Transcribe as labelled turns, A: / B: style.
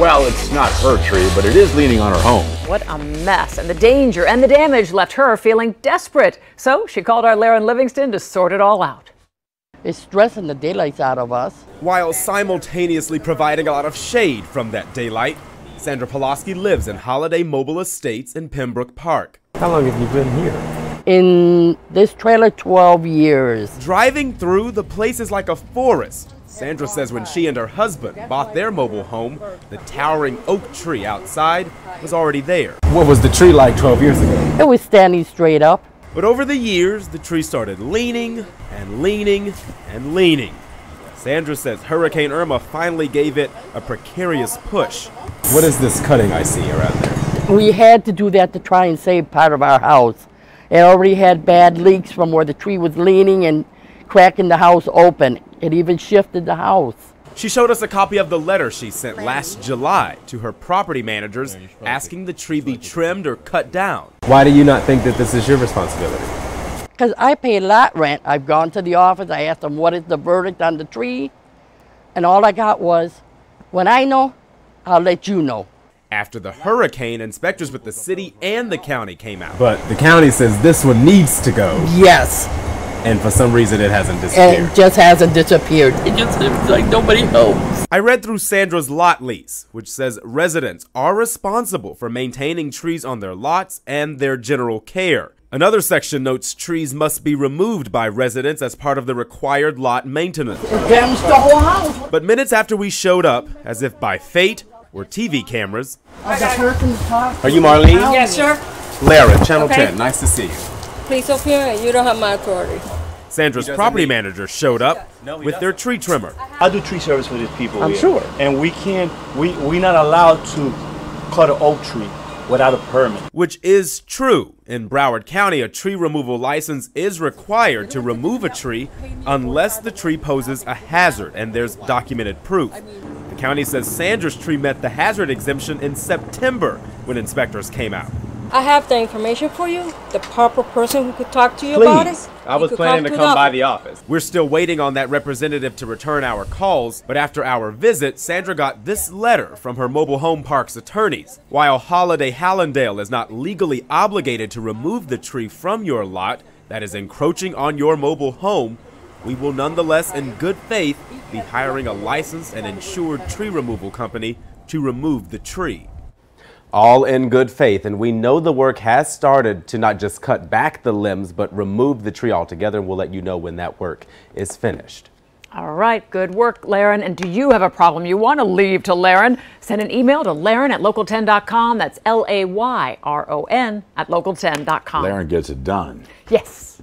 A: Well, it's not her tree, but it is leaning on her home.
B: What a mess. And the danger and the damage left her feeling desperate. So she called our Layron Livingston to sort it all out.
C: It's stressing the daylights out of us.
D: While simultaneously providing a lot of shade from that daylight, Sandra Pawloski lives in Holiday Mobile Estates in Pembroke Park.
E: How long have you been here?
C: In this trailer, 12 years.
D: Driving through, the place is like a forest. Sandra says when she and her husband bought their mobile home, the towering oak tree outside was already there.
E: What was the tree like 12 years ago?
C: It was standing straight up.
D: But over the years, the tree started leaning and leaning and leaning. Sandra says Hurricane Irma finally gave it a precarious push.
E: What is this cutting I see around there?
C: We had to do that to try and save part of our house. It already had bad leaks from where the tree was leaning and cracking the house open. It even shifted the house.
D: She showed us a copy of the letter she sent last July to her property managers asking the tree be trimmed or cut down.
E: Why do you not think that this is your responsibility?
C: Because I pay lot rent. I've gone to the office. I asked them what is the verdict on the tree. And all I got was, when I know, I'll let you know.
D: After the hurricane, inspectors with the city and the county came out.
E: But the county says this one needs to go.
C: Yes.
E: And for some reason it hasn't
C: And
E: disappeared.
C: it just hasn't disappeared. It just seems like nobody knows.
D: I read through Sandra's lot lease, which says residents are responsible for maintaining trees on their lots and their general care. Another section notes trees must be removed by residents as part of the required lot maintenance.
C: It Damaged the whole house.
D: But minutes after we showed up, as if by fate were TV cameras,
C: The person talking.
E: Are you Marlene?
F: Yes, sir.
E: Layron, Channel
F: Okay.
E: 10. Nice to see you.
F: Please up here. You don't have my authority.
D: Sandra's property manager showed up with their tree trimmer.
G: I do tree service for these people.
C: I'm
G: here.
C: sure.
G: And we can't, we, we're not allowed to cut an oak tree without a permit.
D: Which is true. In Broward County, a tree removal license is required to remove a tree unless the tree poses a hazard and there's documented proof. The county says Sandra's tree met the hazard exemption in September when inspectors came out.
F: I have the information for you. The proper person who could talk to you about it.
E: Please. I was planning to
F: the
E: come by
F: office.
E: the office.
D: We're still waiting on that representative to return our calls, but after our visit, Sandra got this letter from her mobile home park's attorneys. While Holiday Hallandale is not legally obligated to remove the tree from your lot that is encroaching on your mobile home, we will nonetheless, in good faith, be hiring a licensed and insured tree removal company to remove the tree.
H: All in good faith, and we know the work has started to not just cut back the limbs, but remove the tree altogether, and we'll let you know when that work is finished.
B: All right, good work, Layron. And do you have a problem you want to leave to Layron? Send an email to Layron at local10.com. That's L A Y R O N at local10.com.
A: Layron gets it done.
B: Yes.